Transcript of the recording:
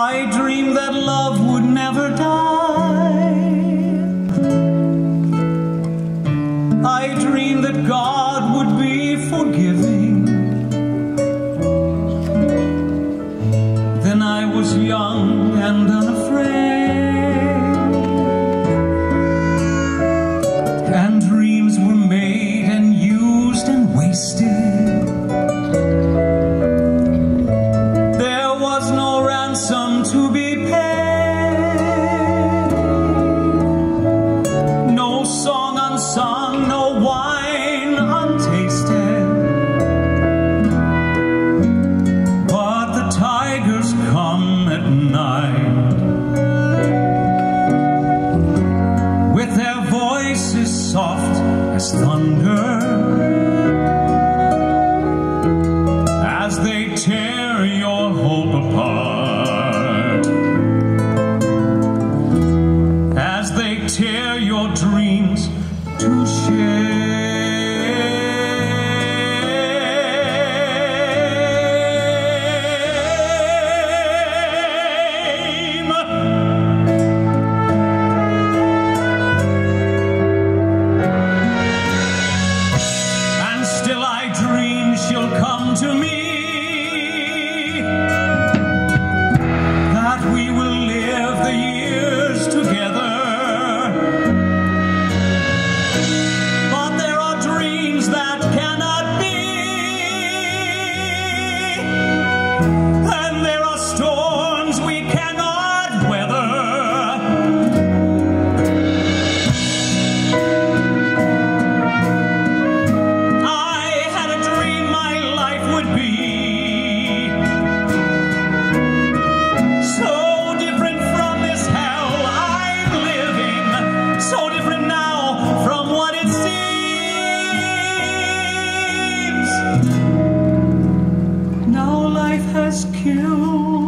I dreamed that love would never die. I dreamed that God would be forgiving. Then I was young and unafraid. to be paid. No song unsung, no wine untasted. But the tigers come at night. With their voices soft as thunder. As they tear your hope apart. your dreams to share. life has killed.